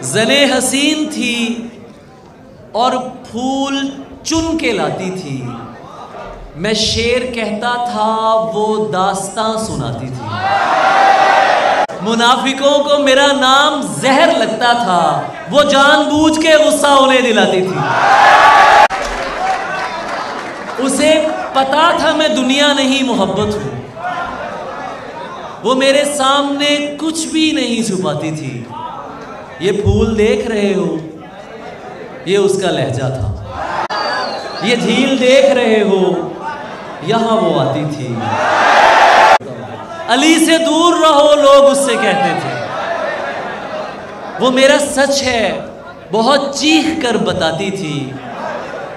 زنے حسین تھی اور پھول چن کے لاتی تھی۔ میں شیر کہتا تھا، وہ داستان سناتی تھی۔ منافقوں کو میرا نام زہر لگتا تھا، وہ جان بوجھ کے غصہ انہیں دلاتی تھی۔ اسے پتا تھا میں دنیا نہیں، محبت ہوں۔ وہ میرے سامنے کچھ بھی نہیں چھپاتی تھی۔ یہ پھول دیکھ رہے ہو، یہ اس کا لہجہ تھا۔ یہ جھیل دیکھ رہے ہو، یہاں وہ آتی تھی۔ علی سے دور رہو، لوگ اس سے کہتے تھے۔ وہ میرا سچ ہے، بہت چیخ کر بتاتی تھی۔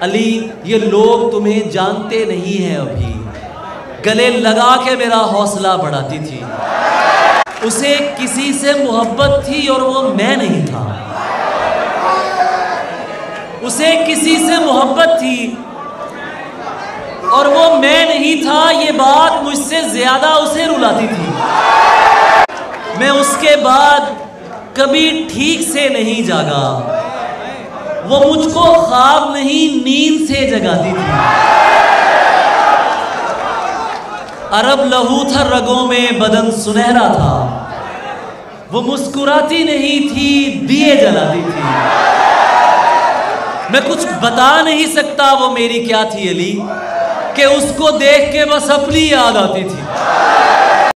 علی، یہ لوگ تمہیں جانتے نہیں ہیں ابھی۔ گلے لگا کے میرا حوصلہ بڑھاتی تھی۔ اسے کسی سے محبت تھی اور وہ میں نہیں تھا۔ اسے کسی سے محبت تھی اور وہ میں نہیں تھا، یہ بات مجھ سے زیادہ اسے رلاتی تھی۔ میں اس کے بعد کبھی ٹھیک سے نہیں جاگا۔ وہ مجھ کو خواب نہیں، نیند سے جگاتی تھی۔ عرب لہو تھا، رگوں میں بدن سنہرا تھا۔ وہ مسکراتی نہیں تھی، دیے جلاتی تھی۔ میں کچھ بتا نہیں سکتا وہ میری کیا تھی علی، کہ اس کو دیکھ کے بس اپنی یاد آتی تھی۔